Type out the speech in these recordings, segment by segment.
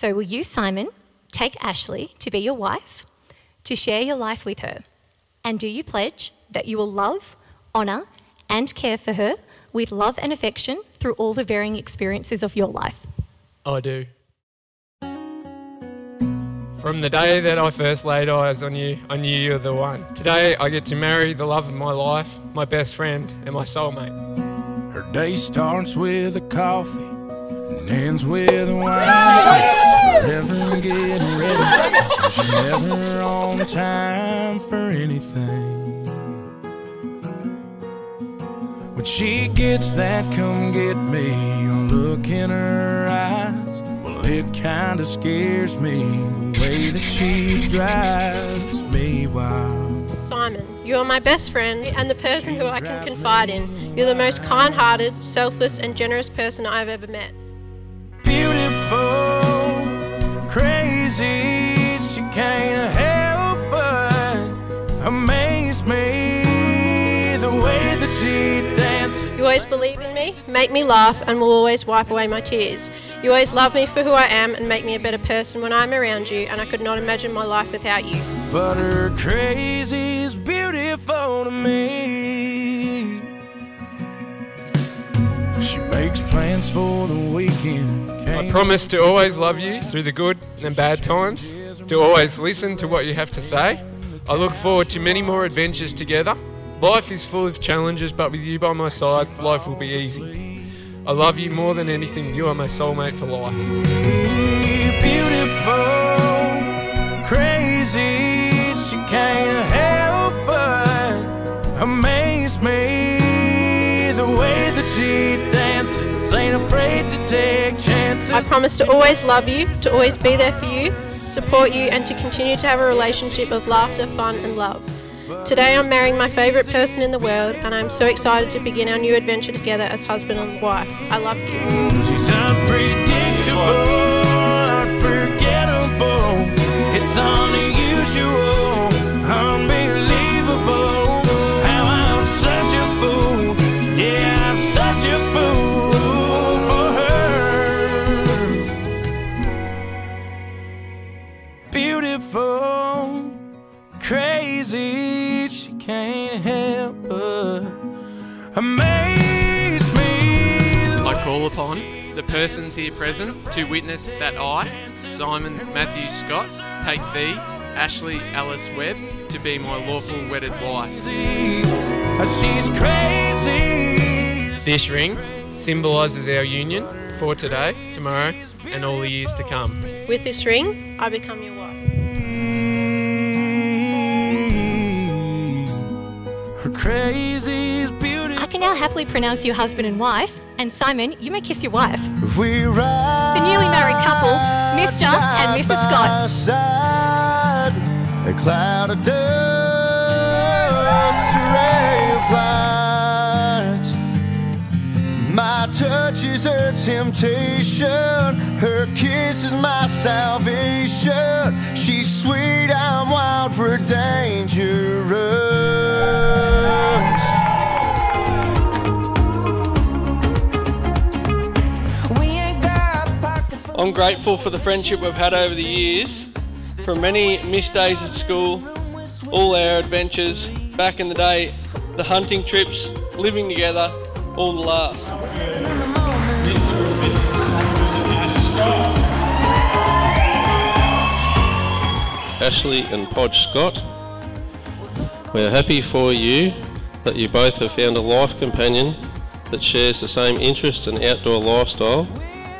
So, will you, Simon, take Ashli to be your wife, to share your life with her? And do you pledge that you will love, honour, and care for her with love and affection through all the varying experiences of your life? I do. From the day that I first laid eyes on you, I knew you were the one. Today, I get to marry the love of my life, my best friend, and my soulmate. Her day starts with a coffee and ends with a wine. Takes forever getting ready, she's never on time for anything. When she gets that come get me look in her eyes, well, it kinda scares me the way that she drives me wild. Simon, you are my best friend and the person who I can confide in. You're the most kind hearted, selfless, and generous person I've ever met. You always believe in me, make me laugh, and will always wipe away my tears. You always love me for who I am and make me a better person when I'm around you, and I could not imagine my life without you. But her crazy is beautiful to me. She makes plans for the weekend. I promise to always love you through the good and bad times, to always listen to what you have to say. I look forward to many more adventures together. Life is full of challenges, but with you by my side, life will be easy. I love you more than anything. You are my soulmate for life. Beautiful, crazy, she can't help but amaze me the way that she dances. Ain't afraid to take chances. I promise to always love you, to always be there for you, support you, and to continue to have a relationship of laughter, fun, and love. Today I'm marrying my favourite person in the world, and I'm so excited to begin our new adventure together as husband and wife. I love you. She's unpredictable. It's unusual, unbelievable. How I'm such a fool. Yeah, I'm such a fool for her. Beautiful, crazy, she can't help but amaze me. I call upon the persons here present to witness that I, Simon Matthew Scott, take thee, Ashli Alice Webb, to be my lawful wedded wife. She's crazy. This ring symbolises our union for today, tomorrow, and all the years to come. With this ring, I become your wife. I can now happily pronounce you husband and wife, and Simon, you may kiss your wife. We ride The newly married couple, Mr. and Mrs. Scott. Side, a cloud of dust, a ray of light. My touch is her temptation, her kiss is my salvation. She's sweet, I'm grateful for the friendship we've had over the years, from many missed days at school, all our adventures, back in the day, the hunting trips, living together, all the laughs. Ashli and Podge Scott, we're happy for you that you both have found a life companion that shares the same interests and outdoor lifestyle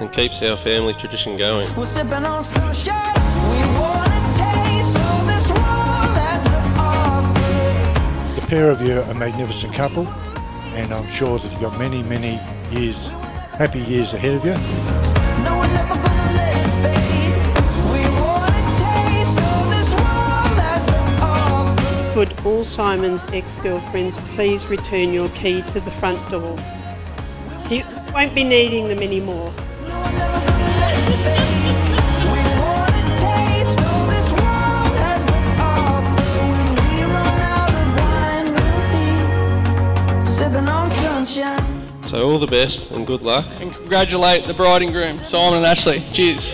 and keeps our family tradition going. We're sipping on sunshine. We wanna taste of this world as an offer. The pair of you are a magnificent couple, and I'm sure that you've got many, many years, happy years ahead of you. No, we're never gonna let it fade. We wanna taste of this world as an offer. Could all Simon's ex-girlfriends please return your key to the front door? He won't be needing them anymore. So all the best and good luck. And congratulate the bride and groom, Simon and Ashli. Cheers.